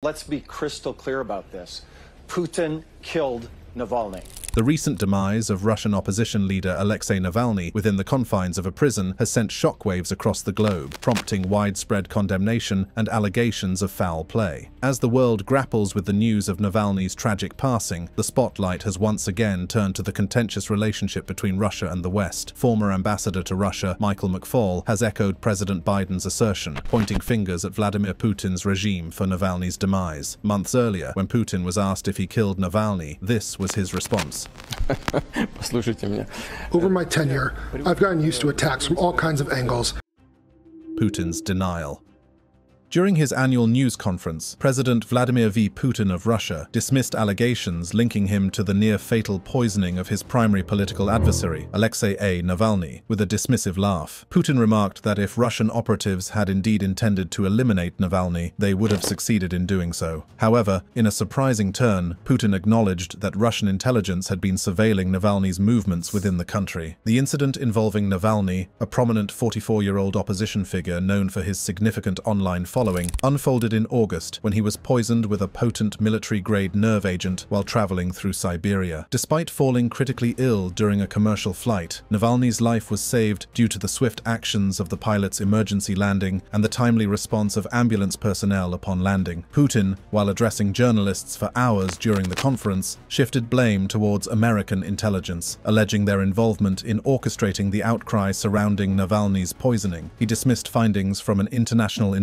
Let's be crystal clear about this. Putin killed Navalny. The recent demise of Russian opposition leader Alexei Navalny within the confines of a prison has sent shockwaves across the globe, prompting widespread condemnation and allegations of foul play. As the world grapples with the news of Navalny's tragic passing, the spotlight has once again turned to the contentious relationship between Russia and the West. Former ambassador to Russia, Michael McFaul, has echoed President Biden's assertion, pointing fingers at Vladimir Putin's regime for Navalny's demise. Months earlier, when Putin was asked if he killed Navalny, this was his response. Over my tenure, I've gotten used to attacks from all kinds of angles. Putin's denial. During his annual news conference, President Vladimir V. Putin of Russia dismissed allegations linking him to the near-fatal poisoning of his primary political adversary, Alexei A. Navalny, with a dismissive laugh. Putin remarked that if Russian operatives had indeed intended to eliminate Navalny, they would have succeeded in doing so. However, in a surprising turn, Putin acknowledged that Russian intelligence had been surveilling Navalny's movements within the country. The incident involving Navalny, a prominent 44-year-old opposition figure known for his significant online following unfolded in August when he was poisoned with a potent military-grade nerve agent while traveling through Siberia. Despite falling critically ill during a commercial flight, Navalny's life was saved due to the swift actions of the pilot's emergency landing and the timely response of ambulance personnel upon landing. Putin, while addressing journalists for hours during the conference, shifted blame towards American intelligence, alleging their involvement in orchestrating the outcry surrounding Navalny's poisoning. He dismissed findings from an international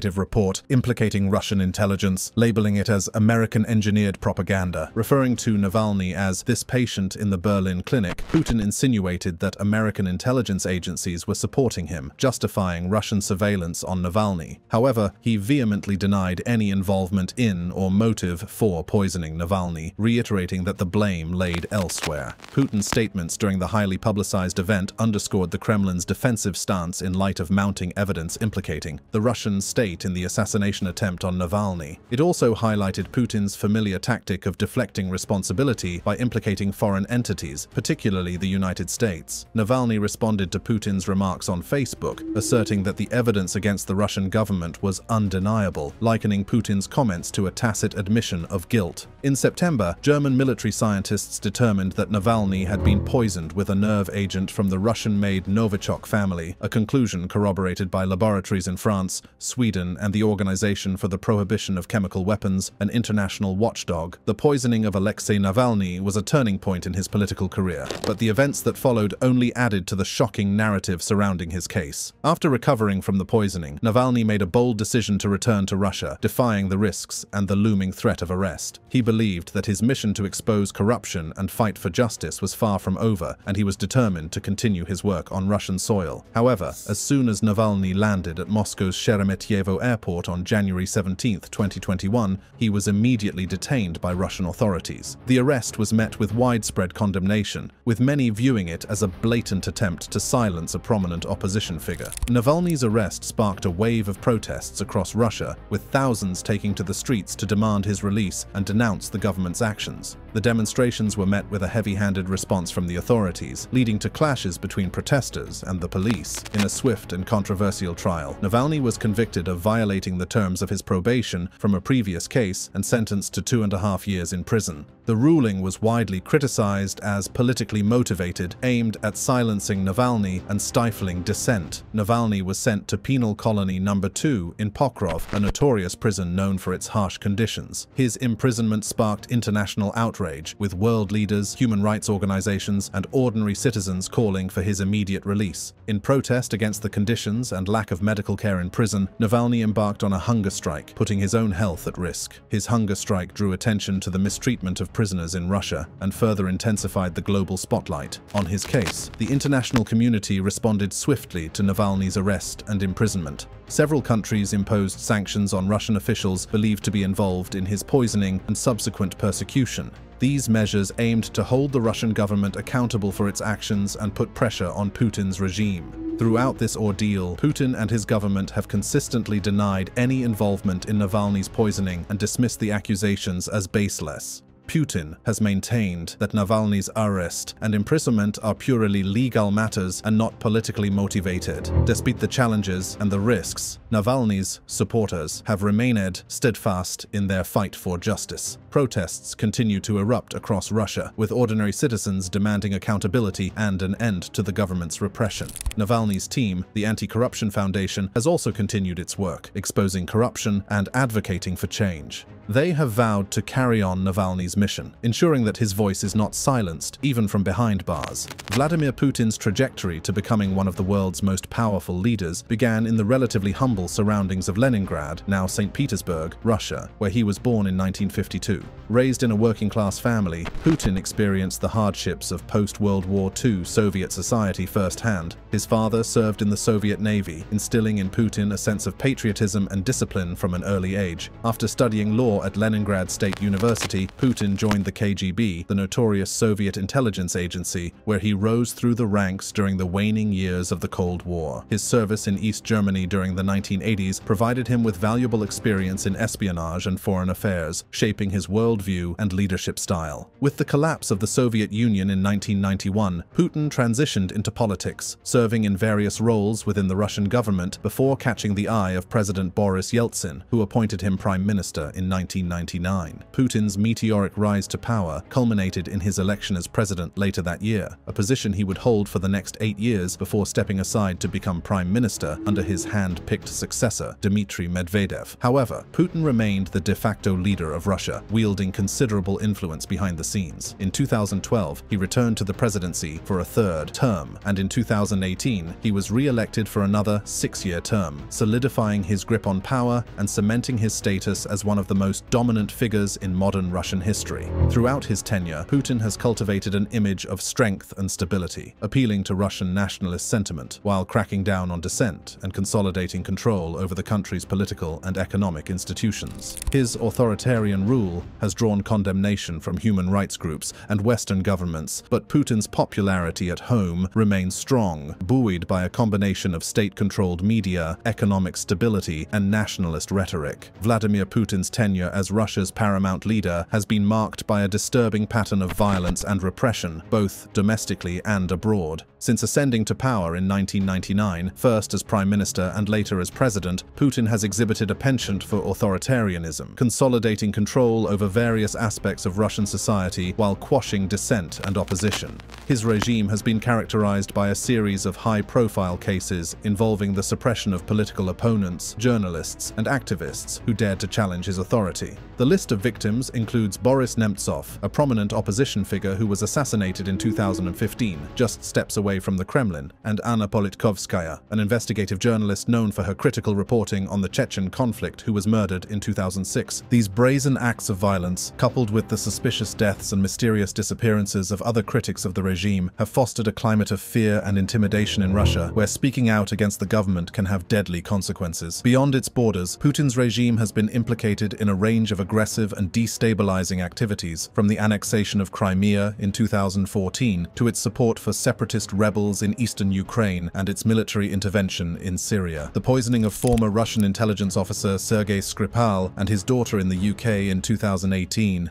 investigative report implicating Russian intelligence, labeling it as American-engineered propaganda. Referring to Navalny as this patient in the Berlin clinic, Putin insinuated that American intelligence agencies were supporting him, justifying Russian surveillance on Navalny. However, he vehemently denied any involvement in or motive for poisoning Navalny, reiterating that the blame laid elsewhere. Putin's statements during the highly publicized event underscored the Kremlin's defensive stance in light of mounting evidence implicating the Russian state in the assassination attempt on Navalny. It also highlighted Putin's familiar tactic of deflecting responsibility by implicating foreign entities, particularly the United States. Navalny responded to Putin's remarks on Facebook, asserting that the evidence against the Russian government was undeniable, likening Putin's comments to a tacit admission of guilt. In September, German military scientists determined that Navalny had been poisoned with a nerve agent from the Russian-made Novichok family, a conclusion corroborated by laboratories in France, Sweden, Sweden and the Organization for the Prohibition of Chemical Weapons, an international watchdog, the poisoning of Alexei Navalny was a turning point in his political career, but the events that followed only added to the shocking narrative surrounding his case. After recovering from the poisoning, Navalny made a bold decision to return to Russia, defying the risks and the looming threat of arrest. He believed that his mission to expose corruption and fight for justice was far from over, and he was determined to continue his work on Russian soil. However, as soon as Navalny landed at Moscow's Sheremetyevo airport on January 17, 2021, he was immediately detained by Russian authorities. The arrest was met with widespread condemnation, with many viewing it as a blatant attempt to silence a prominent opposition figure. Navalny's arrest sparked a wave of protests across Russia, with thousands taking to the streets to demand his release and denounce the government's actions. The demonstrations were met with a heavy-handed response from the authorities, leading to clashes between protesters and the police. In a swift and controversial trial, Navalny was convicted of violating the terms of his probation from a previous case and sentenced to two and a half years in prison. The ruling was widely criticized as politically motivated, aimed at silencing Navalny and stifling dissent. Navalny was sent to penal colony number 2 in Pokrov, a notorious prison known for its harsh conditions. His imprisonment sparked international outrage, with world leaders, human rights organizations, and ordinary citizens calling for his immediate release. In protest against the conditions and lack of medical care in prison, Navalny embarked on a hunger strike, putting his own health at risk. His hunger strike drew attention to the mistreatment of prisoners in Russia and further intensified the global spotlight. On his case, the international community responded swiftly to Navalny's arrest and imprisonment. Several countries imposed sanctions on Russian officials believed to be involved in his poisoning and subsequent persecution. These measures aimed to hold the Russian government accountable for its actions and put pressure on Putin's regime. Throughout this ordeal, Putin and his government have consistently denied any involvement in Navalny's poisoning and dismissed the accusations as baseless. Putin has maintained that Navalny's arrest and imprisonment are purely legal matters and not politically motivated. Despite the challenges and the risks, Navalny's supporters have remained steadfast in their fight for justice. Protests continue to erupt across Russia, with ordinary citizens demanding accountability and an end to the government's repression. Navalny's team, the Anti-Corruption Foundation, has also continued its work, exposing corruption and advocating for change. They have vowed to carry on Navalny's mission, ensuring that his voice is not silenced, even from behind bars. Vladimir Putin's trajectory to becoming one of the world's most powerful leaders began in the relatively humble surroundings of Leningrad, now St. Petersburg, Russia, where he was born in 1952. Raised in a working-class family, Putin experienced the hardships of post-World War II Soviet society firsthand. His father served in the Soviet Navy, instilling in Putin a sense of patriotism and discipline from an early age. After studying law at Leningrad State University, Putin joined the KGB, the notorious Soviet intelligence agency, where he rose through the ranks during the waning years of the Cold War. His service in East Germany during the 1980s provided him with valuable experience in espionage and foreign affairs, shaping his worldview and leadership style. With the collapse of the Soviet Union in 1991, Putin transitioned into politics, serving in various roles within the Russian government before catching the eye of President Boris Yeltsin, who appointed him prime minister in 1999. Putin's meteoric rise to power culminated in his election as president later that year, a position he would hold for the next eight years before stepping aside to become prime minister under his hand-picked successor, Dmitry Medvedev. However, Putin remained the de facto leader of Russia, wielding considerable influence behind the scenes. In 2012, he returned to the presidency for a third term, and in 2018, he was re-elected for another six-year term, solidifying his grip on power and cementing his status as one of the most dominant figures in modern Russian history. Throughout his tenure, Putin has cultivated an image of strength and stability, appealing to Russian nationalist sentiment, while cracking down on dissent and consolidating control over the country's political and economic institutions. His authoritarian rule has drawn condemnation from human rights groups and Western governments, but Putin's popularity at home remains strong, buoyed by a combination of state-controlled media, economic stability, and nationalist rhetoric. Vladimir Putin's tenure as Russia's paramount leader has been marked by a disturbing pattern of violence and repression, both domestically and abroad. Since ascending to power in 1999, first as prime minister and later as president, Putin has exhibited a penchant for authoritarianism, consolidating control over various aspects of Russian society while quashing dissent and opposition. His regime has been characterized by a series of high-profile cases involving the suppression of political opponents, journalists, and activists who dared to challenge his authority. The list of victims includes Boris Nemtsov, a prominent opposition figure who was assassinated in 2015, just steps away from the Kremlin, and Anna Politkovskaya, an investigative journalist known for her critical reporting on the Chechen conflict who was murdered in 2006. These brazen acts of violence, coupled with the suspicious deaths and mysterious disappearances of other critics of the regime, have fostered a climate of fear and intimidation in Russia, where speaking out against the government can have deadly consequences. Beyond its borders, Putin's regime has been implicated in a range of aggressive and destabilizing activities, from the annexation of Crimea in 2014 to its support for separatist rebels in eastern Ukraine and its military intervention in Syria. The poisoning of former Russian intelligence officer Sergei Skripal and his daughter in the UK in 2018,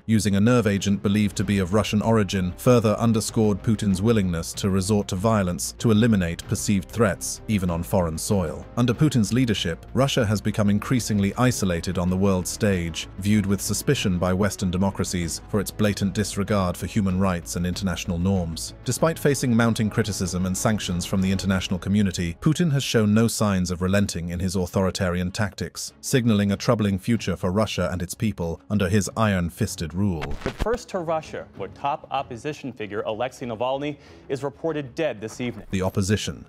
using a nerve agent believed to be of Russian origin, further underscored Putin's willingness to resort to violence to eliminate perceived threats, even on foreign soil. Under Putin's leadership, Russia has become increasingly isolated on the world stage, viewed with suspicion by Western democracies for its blatant disregard for human rights and international norms. Despite facing mounting criticism and sanctions from the international community, Putin has shown no signs of relenting in his authoritarian tactics, signaling a troubling future for Russia and its people under his iron-fisted rule. But first to Russia, where top opposition figure Alexei Navalny is reported dead this evening. The opposition.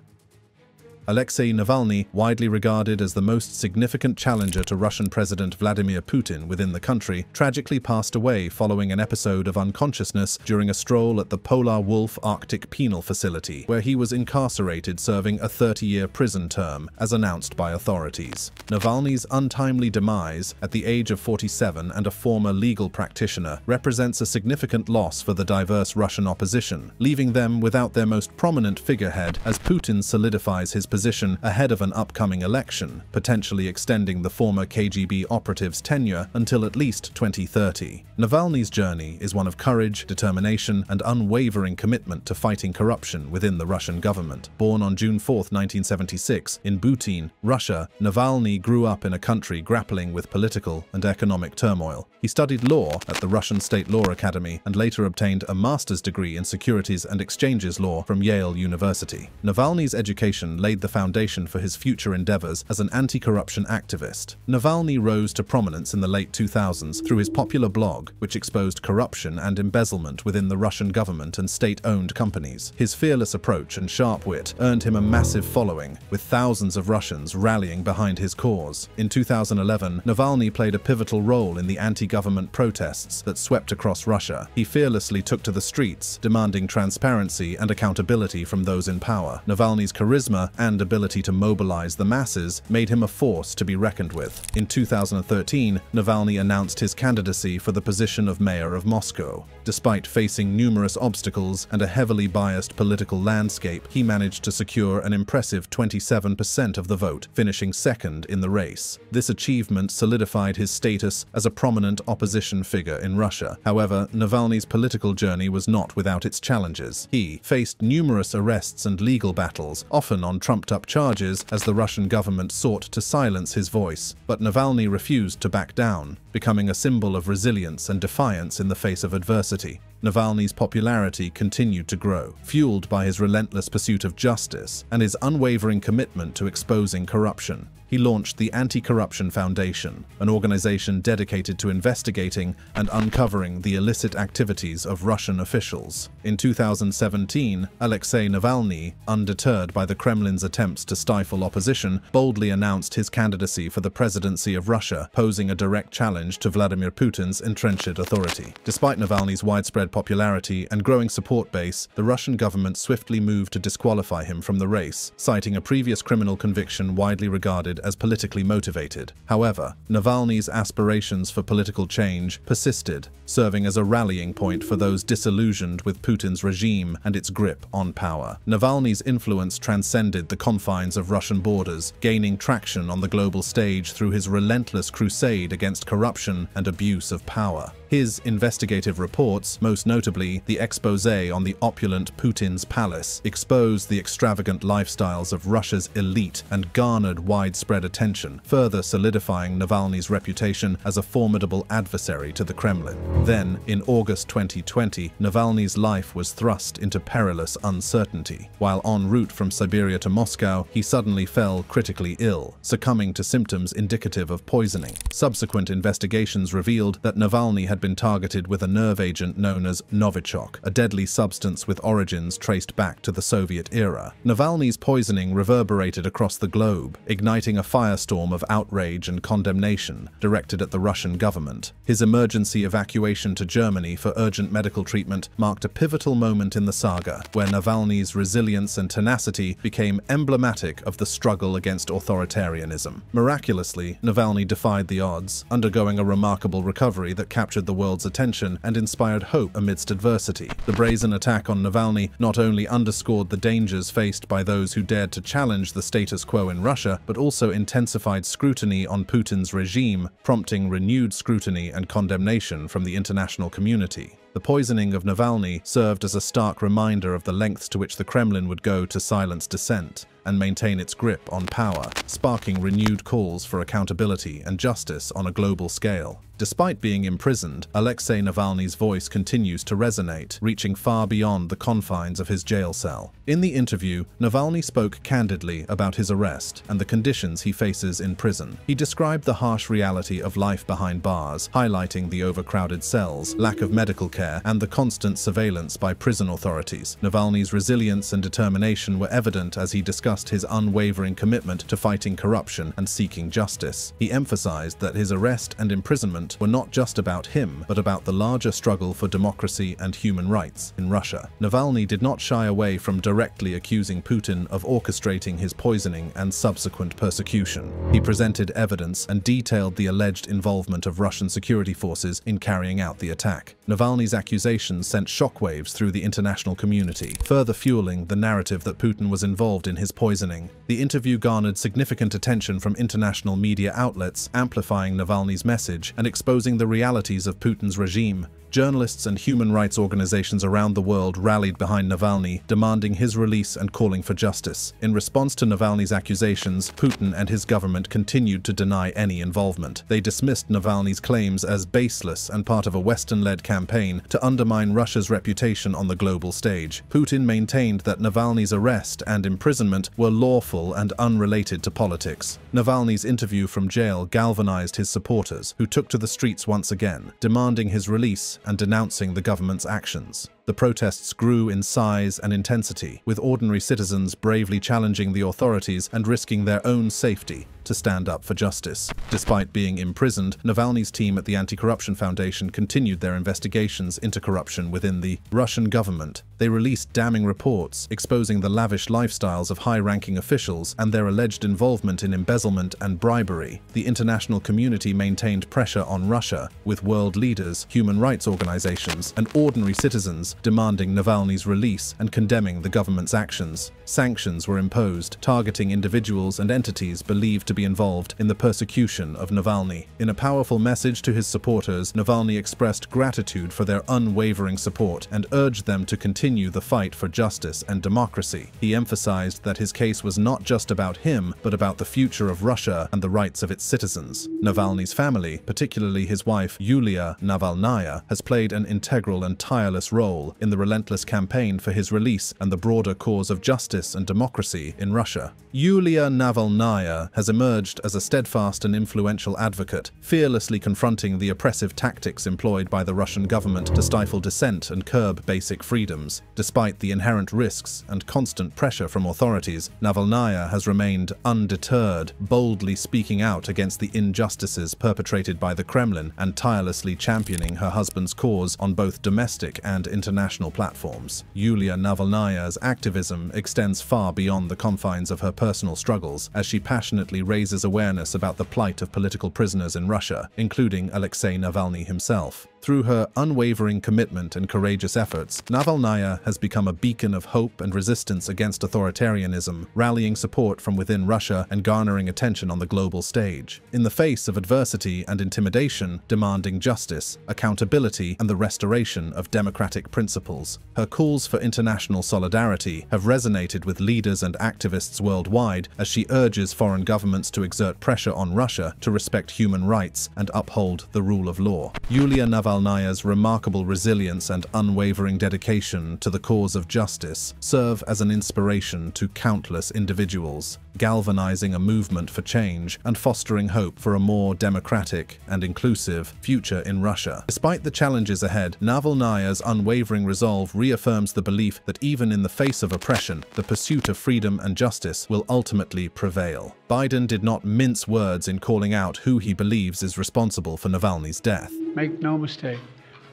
Alexei Navalny, widely regarded as the most significant challenger to Russian President Vladimir Putin within the country, tragically passed away following an episode of unconsciousness during a stroll at the Polar Wolf Arctic Penal Facility, where he was incarcerated serving a 30-year prison term, as announced by authorities. Navalny's untimely demise, at the age of 47 and a former legal practitioner, represents a significant loss for the diverse Russian opposition, leaving them without their most prominent figurehead as Putin solidifies his position ahead of an upcoming election, potentially extending the former KGB operative's tenure until at least 2030. Navalny's journey is one of courage, determination, and unwavering commitment to fighting corruption within the Russian government. Born on June 4, 1976, in Butyn, Russia, Navalny grew up in a country grappling with political and economic turmoil. He studied law at the Russian State Law Academy and later obtained a master's degree in securities and exchanges law from Yale University. Navalny's education laid the foundation for his future endeavors as an anti-corruption activist. Navalny rose to prominence in the late 2000s through his popular blog, which exposed corruption and embezzlement within the Russian government and state-owned companies. His fearless approach and sharp wit earned him a massive following, with thousands of Russians rallying behind his cause. In 2011, Navalny played a pivotal role in the anti-government protests that swept across Russia. He fearlessly took to the streets, demanding transparency and accountability from those in power. Navalny's charisma and ability to mobilize the masses made him a force to be reckoned with. In 2013, Navalny announced his candidacy for the position of mayor of Moscow. Despite facing numerous obstacles and a heavily biased political landscape, he managed to secure an impressive 27% of the vote, finishing second in the race. This achievement solidified his status as a prominent opposition figure in Russia. However, Navalny's political journey was not without its challenges. He faced numerous arrests and legal battles, often on trumped-up charges as the Russian government sought to silence his voice. But Navalny refused to back down, becoming a symbol of resilience and defiance in the face of adversity. Navalny's popularity continued to grow, fueled by his relentless pursuit of justice and his unwavering commitment to exposing corruption. He launched the Anti-Corruption Foundation, an organization dedicated to investigating and uncovering the illicit activities of Russian officials. In 2017, Alexei Navalny, undeterred by the Kremlin's attempts to stifle opposition, boldly announced his candidacy for the presidency of Russia, posing a direct challenge to Vladimir Putin's entrenched authority. Despite Navalny's widespread popularity and growing support base, the Russian government swiftly moved to disqualify him from the race, citing a previous criminal conviction widely regarded as politically motivated. However, Navalny's aspirations for political change persisted, serving as a rallying point for those disillusioned with Putin's regime and its grip on power. Navalny's influence transcended the confines of Russian borders, gaining traction on the global stage through his relentless crusade against corruption and abuse of power. His investigative reports, most notably the expose on the opulent Putin's palace, exposed the extravagant lifestyles of Russia's elite and garnered widespread attention, further solidifying Navalny's reputation as a formidable adversary to the Kremlin. Then, in August 2020, Navalny's life was thrust into perilous uncertainty. While en route from Siberia to Moscow, he suddenly fell critically ill, succumbing to symptoms indicative of poisoning. Subsequent investigations revealed that Navalny had been targeted with a nerve agent known as Novichok, a deadly substance with origins traced back to the Soviet era. Navalny's poisoning reverberated across the globe, igniting a firestorm of outrage and condemnation directed at the Russian government. His emergency evacuation to Germany for urgent medical treatment marked a pivotal moment in the saga, where Navalny's resilience and tenacity became emblematic of the struggle against authoritarianism. Miraculously, Navalny defied the odds, undergoing a remarkable recovery that captured the world's attention and inspired hope amidst adversity. The brazen attack on Navalny not only underscored the dangers faced by those who dared to challenge the status quo in Russia, but also intensified scrutiny on Putin's regime, prompting renewed scrutiny and condemnation from the international community. The poisoning of Navalny served as a stark reminder of the lengths to which the Kremlin would go to silence dissent and maintain its grip on power, sparking renewed calls for accountability and justice on a global scale. Despite being imprisoned, Alexei Navalny's voice continues to resonate, reaching far beyond the confines of his jail cell. In the interview, Navalny spoke candidly about his arrest and the conditions he faces in prison. He described the harsh reality of life behind bars, highlighting the overcrowded cells, lack of medical care, and the constant surveillance by prison authorities. Navalny's resilience and determination were evident as he discussed his unwavering commitment to fighting corruption and seeking justice. He emphasized that his arrest and imprisonment were not just about him, but about the larger struggle for democracy and human rights in Russia. Navalny did not shy away from directly accusing Putin of orchestrating his poisoning and subsequent persecution. He presented evidence and detailed the alleged involvement of Russian security forces in carrying out the attack. Navalny's Navalny's accusations sent shockwaves through the international community, further fueling the narrative that Putin was involved in his poisoning. The interview garnered significant attention from international media outlets, amplifying Navalny's message and exposing the realities of Putin's regime. Journalists and human rights organizations around the world rallied behind Navalny, demanding his release and calling for justice. In response to Navalny's accusations, Putin and his government continued to deny any involvement. They dismissed Navalny's claims as baseless and part of a Western-led campaign to undermine Russia's reputation on the global stage. Putin maintained that Navalny's arrest and imprisonment were lawful and unrelated to politics. Navalny's interview from jail galvanized his supporters, who took to the streets once again, demanding his release and denouncing the government's actions. The protests grew in size and intensity, with ordinary citizens bravely challenging the authorities and risking their own safety to stand up for justice. Despite being imprisoned, Navalny's team at the Anti-Corruption Foundation continued their investigations into corruption within the Russian government. They released damning reports exposing the lavish lifestyles of high-ranking officials and their alleged involvement in embezzlement and bribery. The international community maintained pressure on Russia, with world leaders, human rights organizations, and ordinary citizens demanding Navalny's release and condemning the government's actions. Sanctions were imposed, targeting individuals and entities believed to be involved in the persecution of Navalny. In a powerful message to his supporters, Navalny expressed gratitude for their unwavering support and urged them to continue the fight for justice and democracy. He emphasized that his case was not just about him, but about the future of Russia and the rights of its citizens. Navalny's family, particularly his wife Yulia Navalnaya, has played an integral and tireless role in the relentless campaign for his release and the broader cause of justice and democracy in Russia. Yulia Navalnaya has emerged as a steadfast and influential advocate, fearlessly confronting the oppressive tactics employed by the Russian government to stifle dissent and curb basic freedoms. Despite the inherent risks and constant pressure from authorities, Navalnaya has remained undeterred, boldly speaking out against the injustices perpetrated by the Kremlin and tirelessly championing her husband's cause on both domestic and international platforms. Yulia Navalnaya's activism extends far beyond the confines of her personal struggles, as she passionately raises awareness about the plight of political prisoners in Russia, including Alexei Navalny himself. Through her unwavering commitment and courageous efforts, Navalnaya has become a beacon of hope and resistance against authoritarianism, rallying support from within Russia and garnering attention on the global stage. In the face of adversity and intimidation, demanding justice, accountability, and the restoration of democratic principles, her calls for international solidarity have resonated with leaders and activists worldwide as she urges foreign governments to exert pressure on Russia to respect human rights and uphold the rule of law. Yulia Navalnaya's remarkable resilience and unwavering dedication to the cause of justice serve as an inspiration to countless individuals, galvanizing a movement for change and fostering hope for a more democratic and inclusive future in Russia. Despite the challenges ahead, Navalnaya's unwavering resolve reaffirms the belief that even in the face of oppression, the pursuit of freedom and justice will ultimately prevail. Biden did not mince words in calling out who he believes is responsible for Navalny's death. Make no mistake,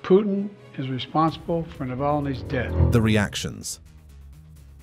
Putin is responsible for Navalny's death. The reactions.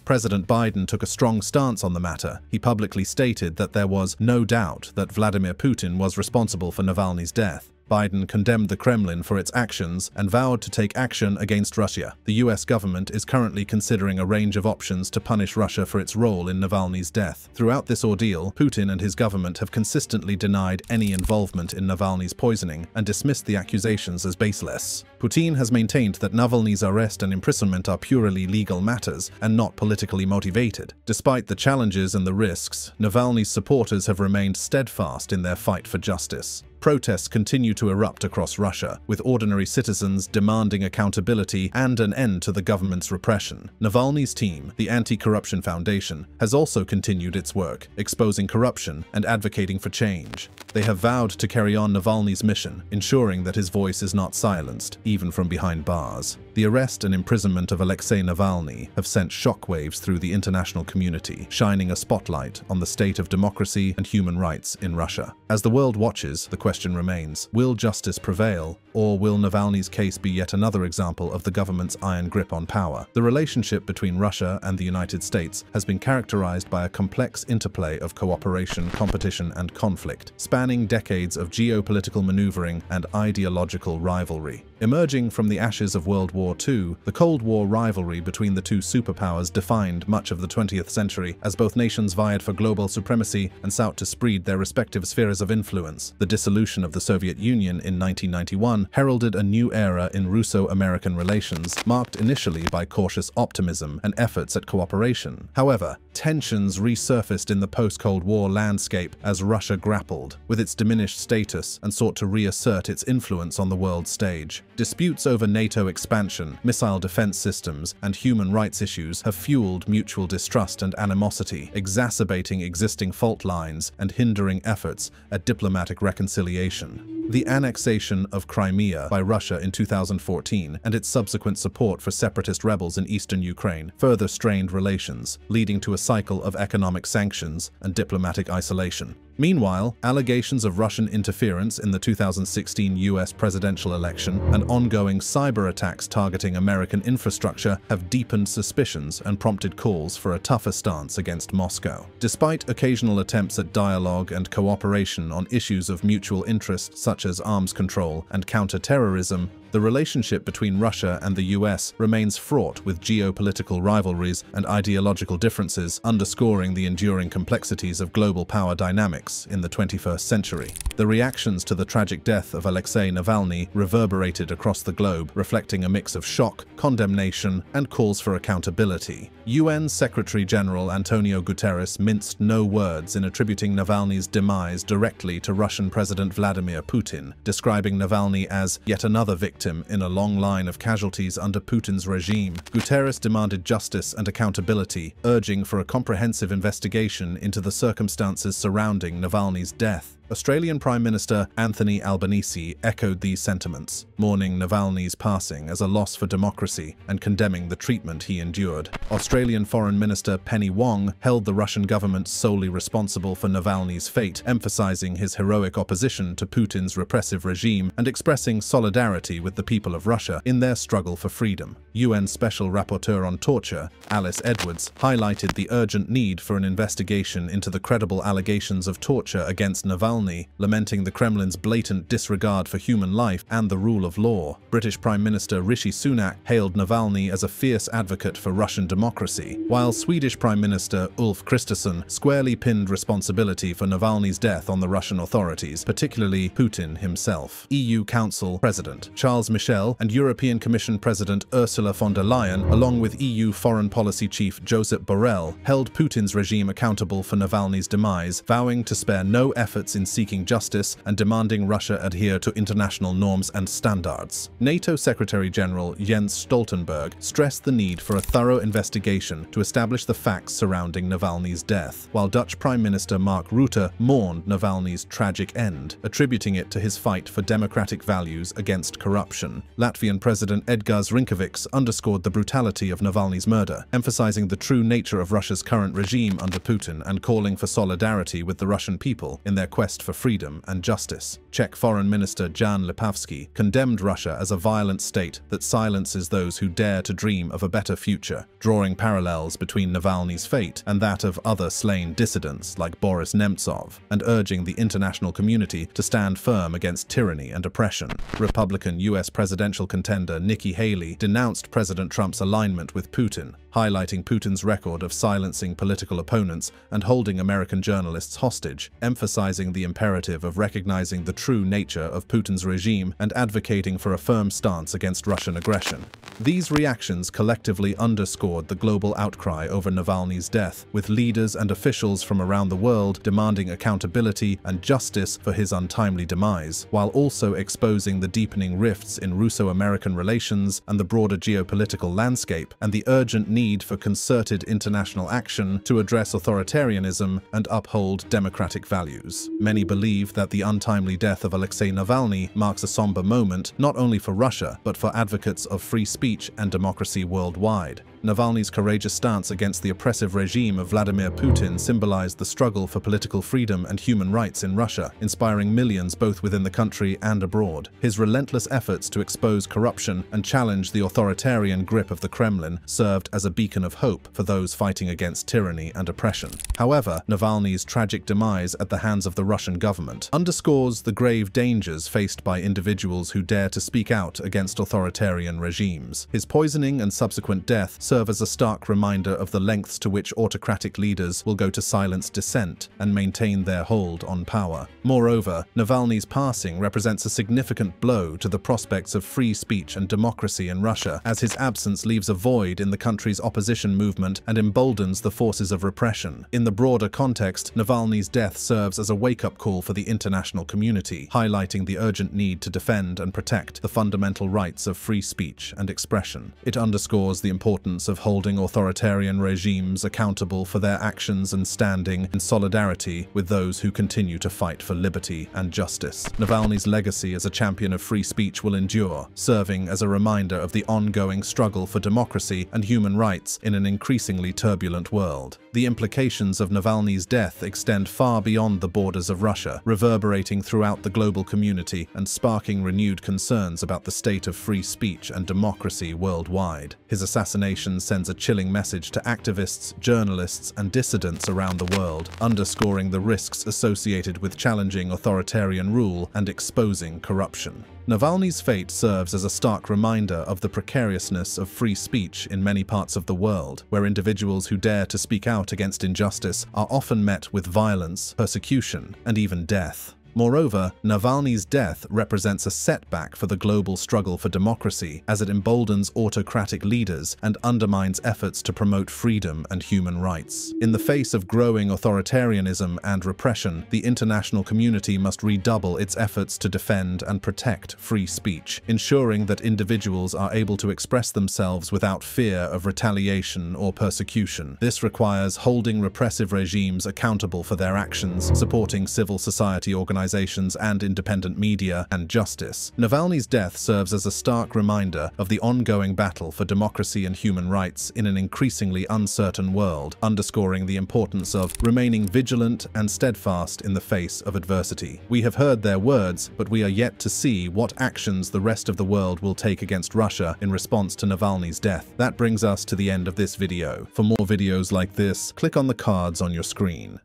President Biden took a strong stance on the matter. He publicly stated that there was no doubt that Vladimir Putin was responsible for Navalny's death. Biden condemned the Kremlin for its actions and vowed to take action against Russia. The US government is currently considering a range of options to punish Russia for its role in Navalny's death. Throughout this ordeal, Putin and his government have consistently denied any involvement in Navalny's poisoning and dismissed the accusations as baseless. Putin has maintained that Navalny's arrest and imprisonment are purely legal matters and not politically motivated. Despite the challenges and the risks, Navalny's supporters have remained steadfast in their fight for justice. Protests continue to erupt across Russia, with ordinary citizens demanding accountability and an end to the government's repression. Navalny's team, the Anti-Corruption Foundation, has also continued its work, exposing corruption and advocating for change. They have vowed to carry on Navalny's mission, ensuring that his voice is not silenced, even from behind bars. The arrest and imprisonment of Alexei Navalny have sent shockwaves through the international community, shining a spotlight on the state of democracy and human rights in Russia. As the world watches, the question question remains, will justice prevail, or will Navalny's case be yet another example of the government's iron grip on power? The relationship between Russia and the United States has been characterized by a complex interplay of cooperation, competition, and conflict, spanning decades of geopolitical maneuvering and ideological rivalry. Emerging from the ashes of World War II, the Cold War rivalry between the two superpowers defined much of the 20th century as both nations vied for global supremacy and sought to spread their respective spheres of influence. The dissolution of the Soviet Union in 1991 heralded a new era in Russo-American relations, marked initially by cautious optimism and efforts at cooperation. However, tensions resurfaced in the post-Cold War landscape as Russia grappled with its diminished status and sought to reassert its influence on the world stage. Disputes over NATO expansion, missile defense systems, and human rights issues have fueled mutual distrust and animosity, exacerbating existing fault lines and hindering efforts at diplomatic reconciliation. The annexation of Crimea by Russia in 2014 and its subsequent support for separatist rebels in eastern Ukraine further strained relations, leading to a cycle of economic sanctions and diplomatic isolation. Meanwhile, allegations of Russian interference in the 2016 US presidential election and ongoing cyber attacks targeting American infrastructure have deepened suspicions and prompted calls for a tougher stance against Moscow. Despite occasional attempts at dialogue and cooperation on issues of mutual interest such as arms control and counter-terrorism, the relationship between Russia and the US remains fraught with geopolitical rivalries and ideological differences, underscoring the enduring complexities of global power dynamics in the 21st century. The reactions to the tragic death of Alexei Navalny reverberated across the globe, reflecting a mix of shock, condemnation, and calls for accountability. UN Secretary-General Antonio Guterres minced no words in attributing Navalny's demise directly to Russian President Vladimir Putin, describing Navalny as yet another victim in a long line of casualties under Putin's regime. Guterres demanded justice and accountability, urging for a comprehensive investigation into the circumstances surrounding Navalny's death. Australian Prime Minister Anthony Albanese echoed these sentiments, mourning Navalny's passing as a loss for democracy and condemning the treatment he endured. Australian Foreign Minister Penny Wong held the Russian government solely responsible for Navalny's fate, emphasizing his heroic opposition to Putin's repressive regime and expressing solidarity with the people of Russia in their struggle for freedom. UN Special Rapporteur on Torture, Alice Edwards, highlighted the urgent need for an investigation into the credible allegations of torture against Navalny Navalny, lamenting the Kremlin's blatant disregard for human life and the rule of law. British Prime Minister Rishi Sunak hailed Navalny as a fierce advocate for Russian democracy, while Swedish Prime Minister Ulf Kristersson squarely pinned responsibility for Navalny's death on the Russian authorities, particularly Putin himself. EU Council President Charles Michel and European Commission President Ursula von der Leyen, along with EU Foreign Policy Chief Josep Borrell, held Putin's regime accountable for Navalny's demise, vowing to spare no efforts in seeking justice and demanding Russia adhere to international norms and standards. NATO Secretary-General Jens Stoltenberg stressed the need for a thorough investigation to establish the facts surrounding Navalny's death, while Dutch Prime Minister Mark Rutte mourned Navalny's tragic end, attributing it to his fight for democratic values against corruption. Latvian President Edgars Rinkēvičs underscored the brutality of Navalny's murder, emphasizing the true nature of Russia's current regime under Putin and calling for solidarity with the Russian people in their quest quest for freedom and justice. Czech Foreign Minister Jan Lipavsky condemned Russia as a violent state that silences those who dare to dream of a better future, drawing parallels between Navalny's fate and that of other slain dissidents like Boris Nemtsov, and urging the international community to stand firm against tyranny and oppression. Republican US presidential contender Nikki Haley denounced President Trump's alignment with Putin, highlighting Putin's record of silencing political opponents and holding American journalists hostage, emphasizing the imperative of recognizing the true nature of Putin's regime and advocating for a firm stance against Russian aggression. These reactions collectively underscored the global outcry over Navalny's death, with leaders and officials from around the world demanding accountability and justice for his untimely demise, while also exposing the deepening rifts in Russo-American relations and the broader geopolitical landscape and the urgent need for concerted international action to address authoritarianism and uphold democratic values. Many believe that the untimely death of Alexei Navalny marks a somber moment not only for Russia, but for advocates of free speech and democracy worldwide. Navalny's courageous stance against the oppressive regime of Vladimir Putin symbolized the struggle for political freedom and human rights in Russia, inspiring millions both within the country and abroad. His relentless efforts to expose corruption and challenge the authoritarian grip of the Kremlin served as a beacon of hope for those fighting against tyranny and oppression. However, Navalny's tragic demise at the hands of the Russian government underscores the grave dangers faced by individuals who dare to speak out against authoritarian regimes. His poisoning and subsequent death serve as a stark reminder of the lengths to which autocratic leaders will go to silence dissent and maintain their hold on power. Moreover, Navalny's passing represents a significant blow to the prospects of free speech and democracy in Russia, as his absence leaves a void in the country's opposition movement and emboldens the forces of repression. In the broader context, Navalny's death serves as a wake-up call for the international community, highlighting the urgent need to defend and protect the fundamental rights of free speech and expression. It underscores the importance of holding authoritarian regimes accountable for their actions and standing in solidarity with those who continue to fight for liberty and justice. Navalny's legacy as a champion of free speech will endure, serving as a reminder of the ongoing struggle for democracy and human rights in an increasingly turbulent world. The implications of Navalny's death extend far beyond the borders of Russia, reverberating throughout the global community and sparking renewed concerns about the state of free speech and democracy worldwide. His assassination sends a chilling message to activists, journalists, and dissidents around the world, underscoring the risks associated with challenging authoritarian rule and exposing corruption. Navalny's fate serves as a stark reminder of the precariousness of free speech in many parts of the world, where individuals who dare to speak out against injustice are often met with violence, persecution, and even death. Moreover, Navalny's death represents a setback for the global struggle for democracy as it emboldens autocratic leaders and undermines efforts to promote freedom and human rights. In the face of growing authoritarianism and repression, the international community must redouble its efforts to defend and protect free speech, ensuring that individuals are able to express themselves without fear of retaliation or persecution. This requires holding repressive regimes accountable for their actions, supporting civil society organizations organizations and independent media, and justice. Navalny's death serves as a stark reminder of the ongoing battle for democracy and human rights in an increasingly uncertain world, underscoring the importance of remaining vigilant and steadfast in the face of adversity. We have heard their words, but we are yet to see what actions the rest of the world will take against Russia in response to Navalny's death. That brings us to the end of this video. For more videos like this, click on the cards on your screen.